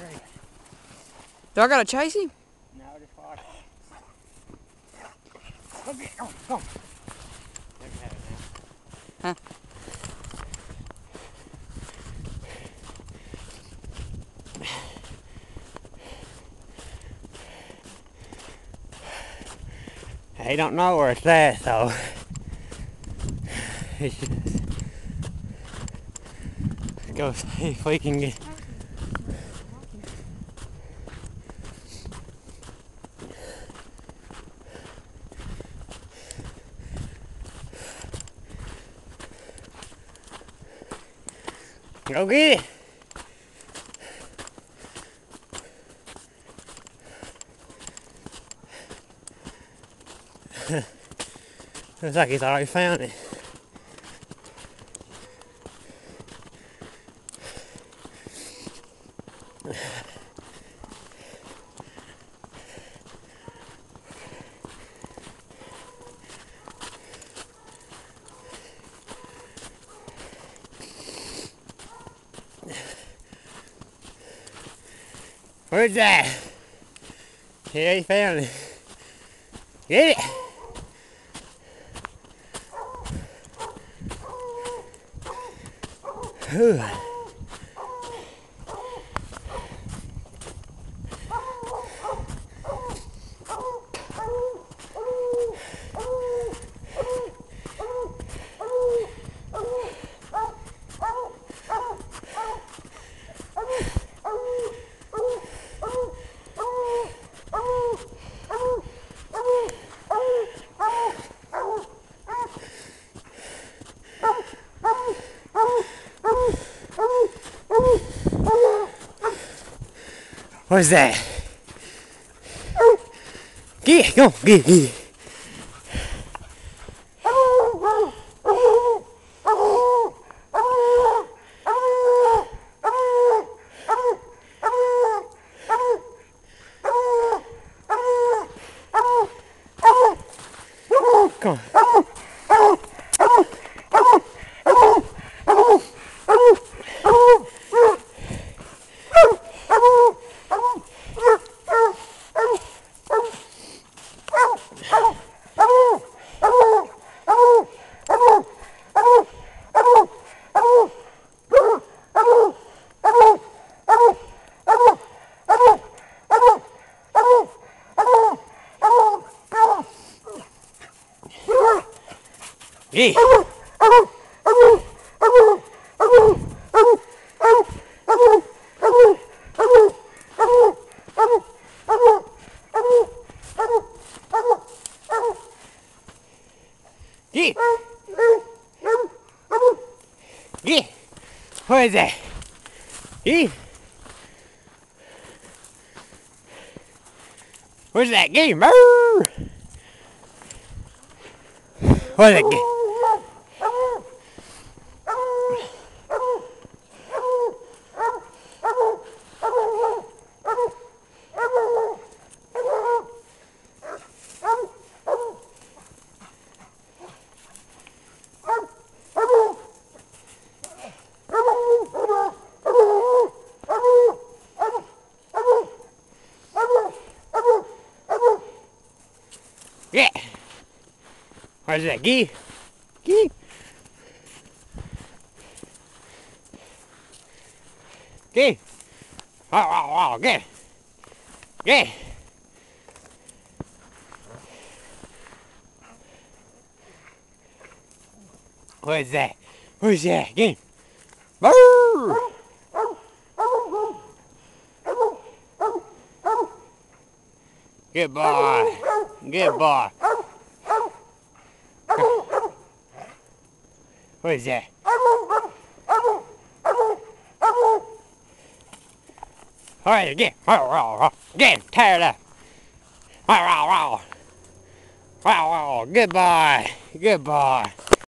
tree. Do I gotta chase him? No, just watch. Okay, that now. Huh? He don't know where it's at, so let's go see if we can get. Go get it. Looks like he's already found it. Where's that? Yeah, he found it. Get it! Whew. What's that? Get, go, get, get. Come on. What is that? Get. Where's that game? Is that game? Yeah. Where's that gee? Gee. Gee. Wow, wow, wow, get. Get. Where's that? Where's that? Get. Brr. Good boy. Good boy. What is that? Alright, get get tired of wow wow wow wow wow good boy good boy